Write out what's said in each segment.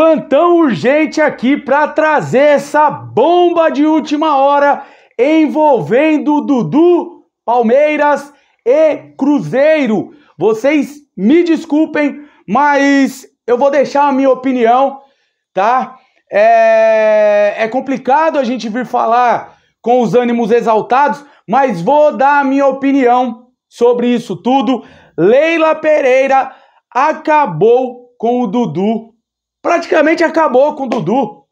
Plantão urgente aqui para trazer essa bomba de última hora envolvendo Dudu, Palmeiras e Cruzeiro. Vocês me desculpem, mas eu vou deixar a minha opinião, tá? É, é complicado a gente vir falar com os ânimos exaltados, mas vou dar a minha opinião sobre isso tudo. Leila Pereira acabou com o Dudu, praticamente acabou com o Dudu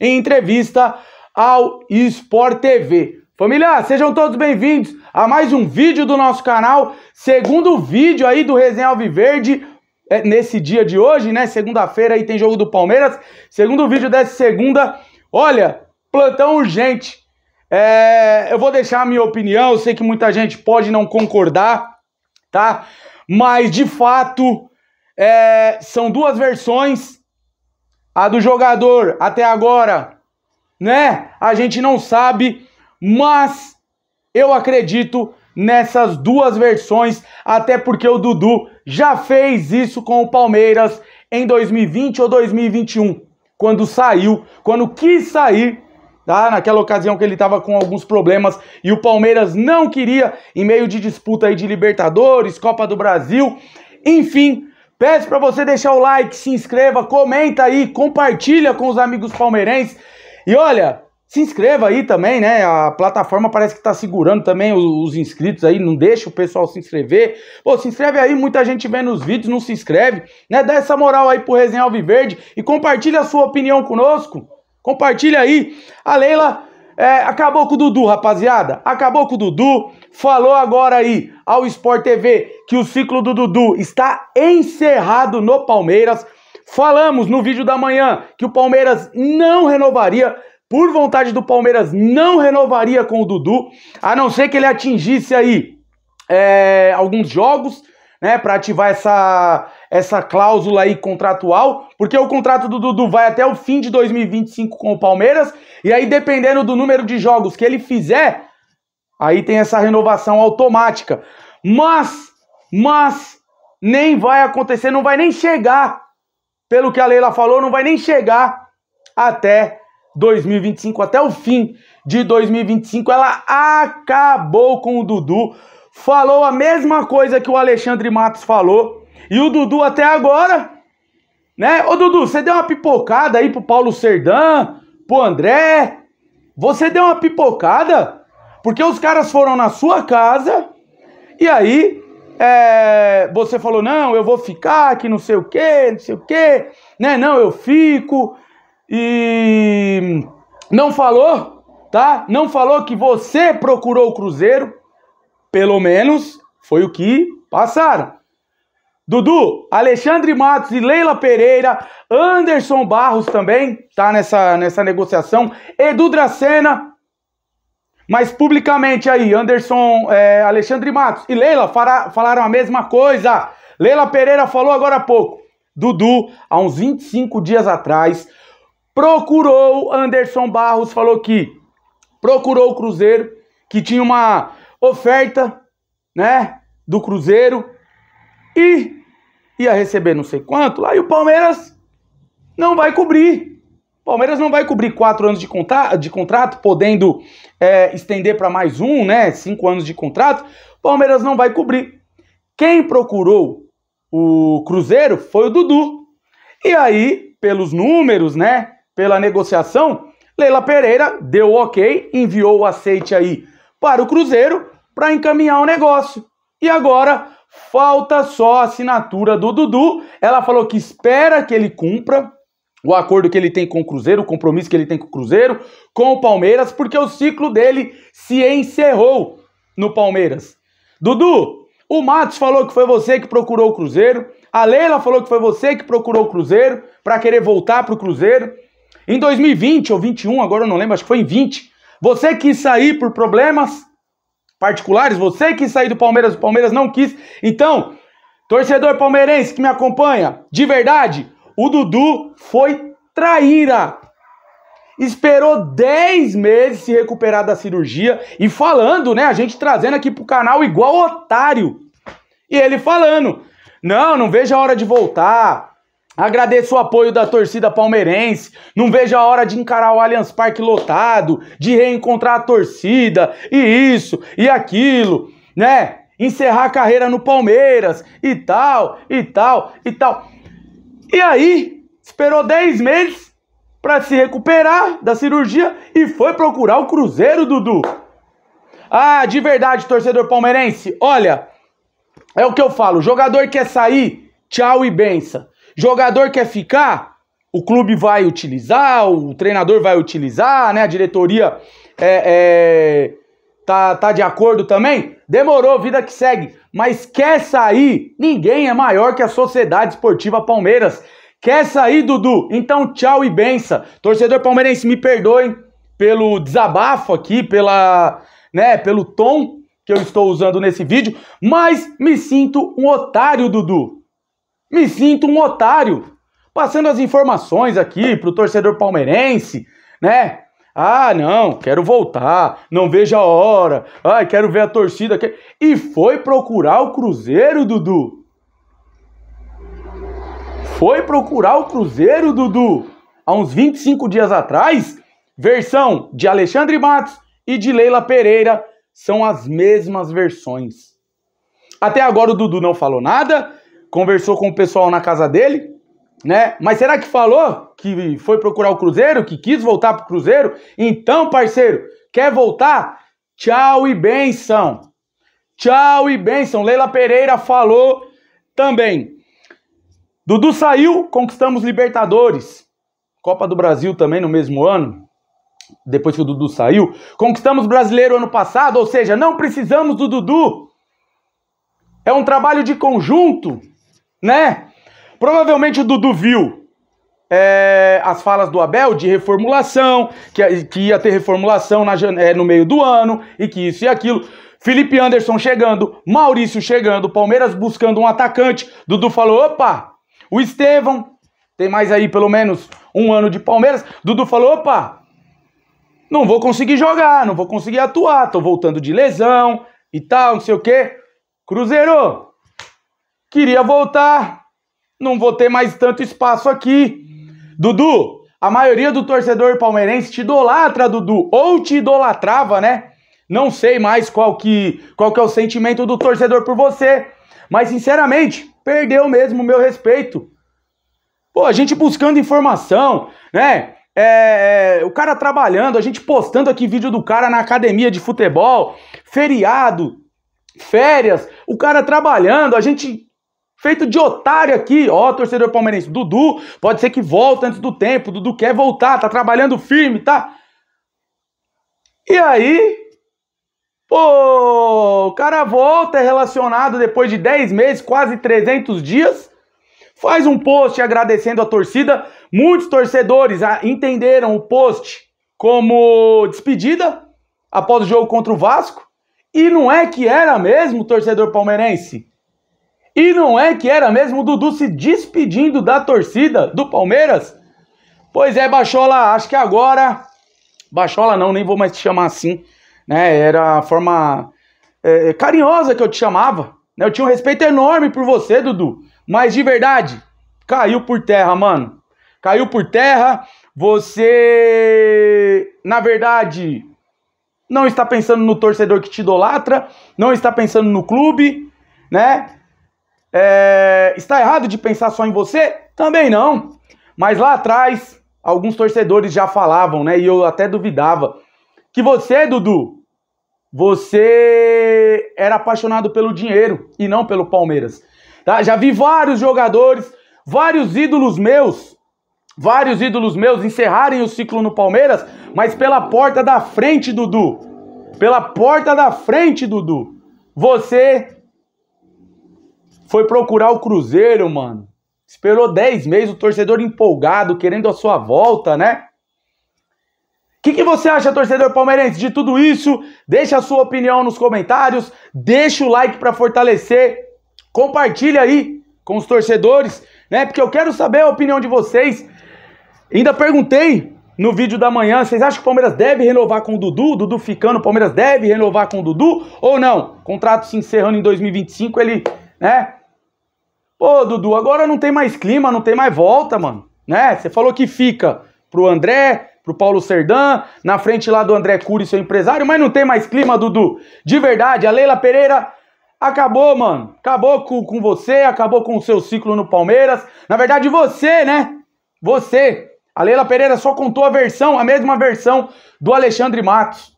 em entrevista ao Sport TV. Família, sejam todos bem-vindos a mais um vídeo do nosso canal, segundo vídeo aí do Resenha Alviverde, é, nesse dia de hoje, né, segunda-feira aí tem jogo do Palmeiras, segundo vídeo dessa segunda, olha, plantão urgente, é, eu vou deixar a minha opinião, eu sei que muita gente pode não concordar, tá, mas de fato, é, são duas versões, a do jogador até agora, né, a gente não sabe, mas eu acredito nessas duas versões, até porque o Dudu já fez isso com o Palmeiras em 2020 ou 2021, quando saiu, quando quis sair, tá? Naquela ocasião que ele estava com alguns problemas e o Palmeiras não queria, em meio de disputa aí de Libertadores, Copa do Brasil, enfim. Peço para você deixar o like, se inscreva, comenta aí, compartilha com os amigos palmeirenses. E olha, se inscreva aí também, né? A plataforma parece que tá segurando também os, os, inscritos aí, não deixa o pessoal se inscrever. Pô, se inscreve aí, muita gente vendo os vídeos, não se inscreve, né? Dá essa moral aí pro Resenha Alviverde e compartilha a sua opinião conosco. Compartilha aí. A Leila é, acabou com o Dudu, rapaziada. Acabou com o Dudu. Falou agora aí ao Sport TV que o ciclo do Dudu está encerrado no Palmeiras. Falamos no vídeo da manhã que o Palmeiras não renovaria por vontade do Palmeiras, não renovaria com o Dudu, a não ser que ele atingisse aí é, alguns jogos, né, para ativar essa, essa cláusula aí contratual, porque o contrato do Dudu vai até o fim de 2025 com o Palmeiras, e aí dependendo do número de jogos que ele fizer, aí tem essa renovação automática. Mas, mas, nem vai acontecer, não vai nem chegar, pelo que a Leila falou, não vai nem chegar até 2025, até o fim de 2025, ela acabou com o Dudu. Falou a mesma coisa que o Alexandre Matos falou. E o Dudu até agora, né? Ô Dudu, você deu uma pipocada aí pro Paulo Serdã, pro André. Você deu uma pipocada porque os caras foram na sua casa e aí é, você falou, não, eu vou ficar, que não sei o que, não sei o que, né? Não, eu fico e não falou, tá? Não falou que você procurou o Cruzeiro, pelo menos foi o que passaram. Dudu, Alexandre Matos e Leila Pereira, Anderson Barros também tá nessa, nessa negociação, Edu Dracena, mas publicamente aí, Anderson, é, Alexandre Matos e Leila falaram a mesma coisa. Leila Pereira falou agora há pouco. Dudu, há uns 25 dias atrás, procurou Anderson Barros, falou que procurou o Cruzeiro, que tinha uma oferta, né, do Cruzeiro e ia receber não sei quanto lá e o Palmeiras não vai cobrir. Palmeiras não vai cobrir quatro anos de, contra de contrato, podendo é, estender para mais um, né? Cinco anos de contrato. Palmeiras não vai cobrir. Quem procurou o Cruzeiro foi o Dudu. E aí, pelos números, né? pela negociação, Leila Pereira deu ok, enviou o aceite aí para o Cruzeiro para encaminhar o negócio. E agora falta só a assinatura do Dudu. Ela falou que espera que ele cumpra o acordo que ele tem com o Cruzeiro, o compromisso que ele tem com o Cruzeiro, com o Palmeiras, porque o ciclo dele se encerrou no Palmeiras. Dudu, o Matos falou que foi você que procurou o Cruzeiro, a Leila falou que foi você que procurou o Cruzeiro para querer voltar para o Cruzeiro. Em 2020 ou 21, agora eu não lembro, acho que foi em 20, você quis sair por problemas particulares, você quis sair do Palmeiras, o Palmeiras não quis. Então, torcedor palmeirense que me acompanha, de verdade, o Dudu foi traíra. Esperou 10 meses se recuperar da cirurgia e falando, né? A gente trazendo aqui pro canal igual otário. E ele falando: Não, não vejo a hora de voltar. Agradeço o apoio da torcida palmeirense. Não vejo a hora de encarar o Allianz Parque lotado, de reencontrar a torcida, e isso, e aquilo, né? Encerrar a carreira no Palmeiras, e tal, e tal, e tal. E aí, esperou 10 meses para se recuperar da cirurgia e foi procurar o Cruzeiro, Dudu. Ah, de verdade, torcedor palmeirense, olha, é o que eu falo, jogador quer sair, tchau e benção. Jogador quer ficar, o clube vai utilizar, o treinador vai utilizar, né? A diretoria é, é, tá, tá de acordo também. Demorou, vida que segue. Mas quer sair, ninguém é maior que a Sociedade Esportiva Palmeiras. Quer sair, Dudu? Então tchau e benção. Torcedor palmeirense, me perdoem pelo desabafo aqui, pela, né, pelo tom que eu estou usando nesse vídeo, mas me sinto um otário, Dudu. Me sinto um otário. Passando as informações aqui pro torcedor palmeirense, né? Ah, não, quero voltar, não vejo a hora. Ai, quero ver a torcida. E foi procurar o Cruzeiro, Dudu. Foi procurar o Cruzeiro, Dudu. Há uns 25 dias atrás, versão de Alexandre Matos e de Leila Pereira são as mesmas versões. Até agora o Dudu não falou nada, conversou com o pessoal na casa dele, né? Mas será que falou que foi procurar o Cruzeiro, que quis voltar pro Cruzeiro? Então, parceiro, quer voltar? Tchau e benção. Tchau e benção. Leila Pereira falou também. Dudu saiu, conquistamos Libertadores. Copa do Brasil também no mesmo ano. Depois que o Dudu saiu, conquistamos Brasileiro ano passado, ou seja, não precisamos do Dudu. É um trabalho de conjunto né? Provavelmente o Dudu viu é, as falas do Abel de reformulação, que, que ia ter reformulação na, é, no meio do ano, e que isso e aquilo. Felipe Anderson chegando, Maurício chegando, Palmeiras buscando um atacante. Dudu falou: opa, o Estevão, tem mais aí pelo menos um ano de Palmeiras. Dudu falou: opa, não vou conseguir jogar, não vou conseguir atuar, tô voltando de lesão e tal, não sei o quê. Cruzeiro, Queria voltar. Não vou ter mais tanto espaço aqui. Dudu, a maioria do torcedor palmeirense te idolatra, Dudu. Ou te idolatrava, né? Não sei mais qual que, qual que é o sentimento do torcedor por você. Mas, sinceramente, perdeu mesmo o meu respeito. Pô, a gente buscando informação, né? É, é, o cara trabalhando, a gente postando aqui vídeo do cara na academia de futebol, feriado, férias, o cara trabalhando, a gente Feito de otário aqui, ó, torcedor palmeirense. Dudu pode ser que volte antes do tempo. Dudu quer voltar, tá trabalhando firme, tá? E aí, pô, o cara volta, é relacionado depois de 10 meses, quase 300 dias. Faz um post agradecendo a torcida. Muitos torcedores entenderam o post como despedida após o jogo contra o Vasco. E não é que era mesmo, torcedor palmeirense. E não é que era mesmo o Dudu se despedindo da torcida do Palmeiras? Pois é, Bachola, acho que agora. Bachola não, nem vou mais te chamar assim. Né? Era a forma é, carinhosa que eu te chamava. Né? Eu tinha um respeito enorme por você, Dudu. Mas de verdade, caiu por terra, mano. Caiu por terra. Você, na verdade, não está pensando no torcedor que te idolatra, não está pensando no clube, né? É, está errado de pensar só em você? Também não. Mas lá atrás, alguns torcedores já falavam, né? E eu até duvidava. Que você, Dudu, você era apaixonado pelo dinheiro e não pelo Palmeiras. Tá? Já vi vários jogadores, vários ídolos meus, vários ídolos meus encerrarem o ciclo no Palmeiras, mas pela porta da frente, Dudu. Pela porta da frente, Dudu. Você foi procurar o Cruzeiro, mano. Esperou 10 meses, o torcedor empolgado, querendo a sua volta, né? O que, que, você acha, torcedor palmeirense, de tudo isso? Deixa a sua opinião nos comentários, deixa o like para fortalecer, compartilha aí com os torcedores, né? Porque eu quero saber a opinião de vocês. Ainda perguntei no vídeo da manhã, vocês acham que o Palmeiras deve renovar com o Dudu? Dudu ficando, o Palmeiras deve renovar com o Dudu ou não? Contrato se encerrando em 2025, ele, né? Pô, Dudu, agora não tem mais clima, não tem mais volta, mano. Né? Você falou que fica pro André, pro Paulo Serdã, na frente lá do André Cury, seu empresário, mas não tem mais clima, Dudu. De verdade, a Leila Pereira acabou, mano. Acabou com, com você, acabou com o seu ciclo no Palmeiras. Na verdade, você, né? Você. A Leila Pereira só contou a versão, a mesma versão do Alexandre Matos.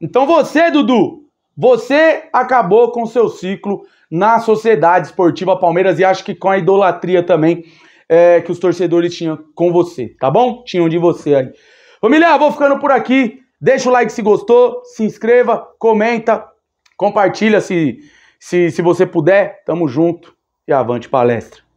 Então você, Dudu, você acabou com seu ciclo na Sociedade Esportiva Palmeiras e acho que com a idolatria também é, que os torcedores tinham com você, tá bom? Tinham de você aí. Família, vou ficando por aqui. Deixa o like se gostou, se inscreva, comenta, compartilha se, se, se você puder. Tamo junto e avante palestra.